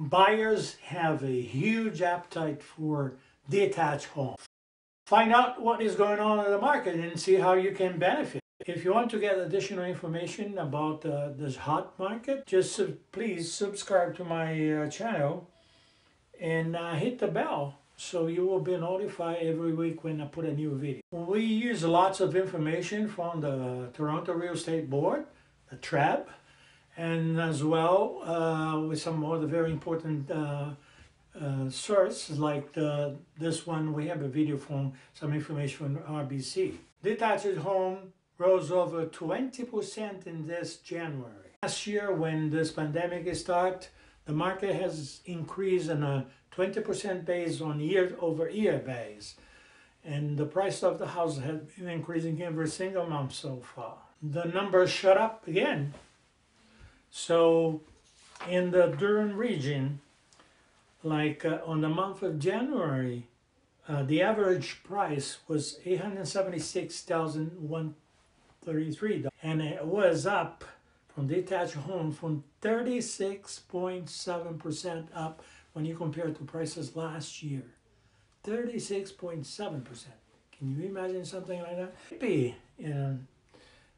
buyers have a huge appetite for detached homes. Find out what is going on in the market and see how you can benefit. If you want to get additional information about uh, this hot market, just please subscribe to my uh, channel and uh, hit the bell so you will be notified every week when I put a new video. We use lots of information from the Toronto Real Estate Board, the TREB, and as well uh, with some other very important uh, uh, sources like the, this one we have a video from some information from RBC. Detached home rose over 20% in this January. Last year when this pandemic started, the market has increased on a 20% base on year over year base. And the price of the house has been increasing every single month so far. The numbers shut up again. So in the Durham region, like uh, on the month of January, uh, the average price was 876,133 and it was up from detached home from 36.7% up when you compare it to prices last year. 36.7%. Can you imagine something like that? Maybe and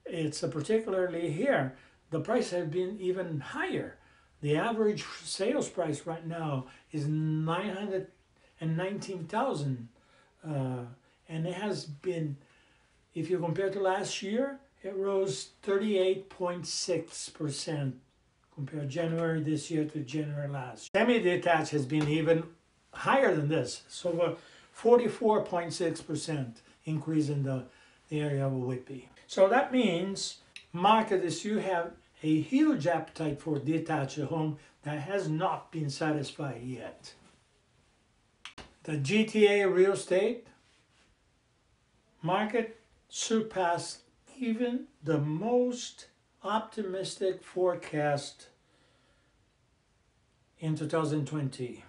it's a particularly here, the price has been even higher. The average sales price right now is 919,000 uh, and it has been, if you compare to last year, it rose 38.6% compared January this year to January last. Semi-detached has been even higher than this. So 44.6% increase in the, the area of Whitby. So that means market is you have a huge appetite for detached home that has not been satisfied yet. The GTA real estate market surpassed even the most optimistic forecast in 2020.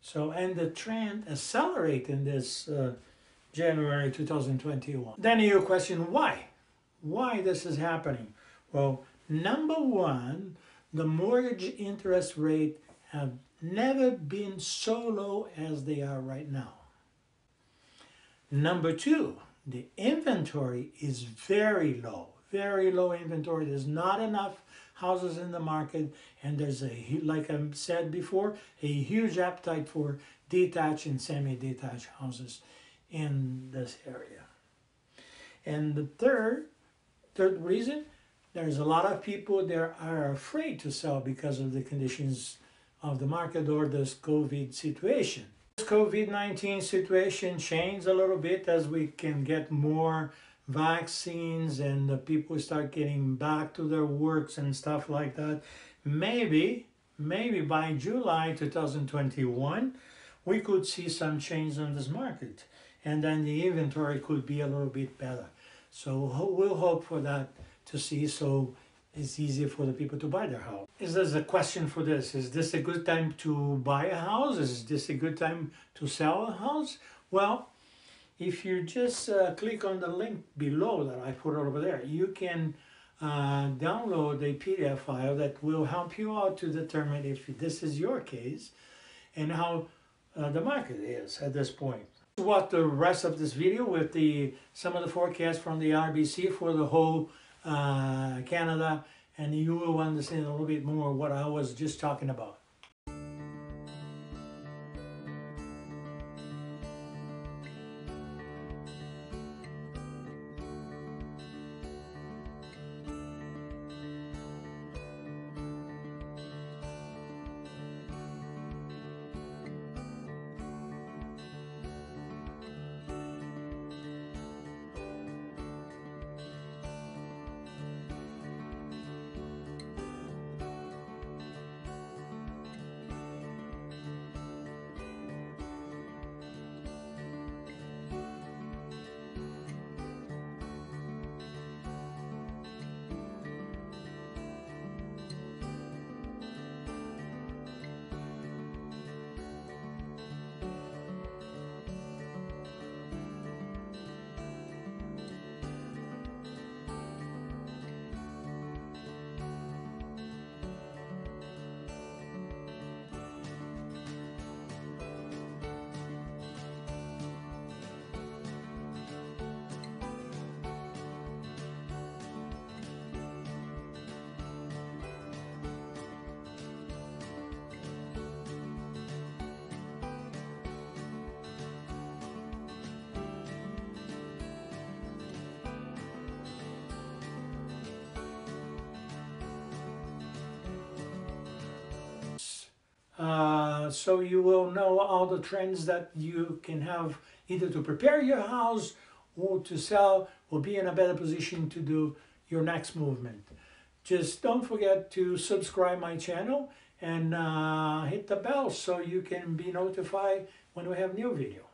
So, and the trend accelerate in this uh, January 2021. Then you question why? Why this is happening? Well, number one, the mortgage interest rate have never been so low as they are right now. Number two, the inventory is very low, very low inventory. There's not enough houses in the market and there's a, like I said before, a huge appetite for detached and semi-detached houses in this area. And the third, third reason, there's a lot of people that are afraid to sell because of the conditions of the market or this COVID situation. This COVID-19 situation changed a little bit as we can get more vaccines and the people start getting back to their works and stuff like that. Maybe, maybe by July 2021, we could see some change in this market and then the inventory could be a little bit better. So we'll hope for that to see so it's easier for the people to buy their house. Is there a question for this? Is this a good time to buy a house? Is this a good time to sell a house? Well, if you just uh, click on the link below that I put over there, you can uh, download a PDF file that will help you out to determine if this is your case and how uh, the market is at this point. What the rest of this video with the some of the forecasts from the RBC for the whole uh, Canada, and you will understand a little bit more what I was just talking about. Uh, so you will know all the trends that you can have either to prepare your house or to sell or be in a better position to do your next movement. Just don't forget to subscribe my channel and uh, hit the bell so you can be notified when we have new video.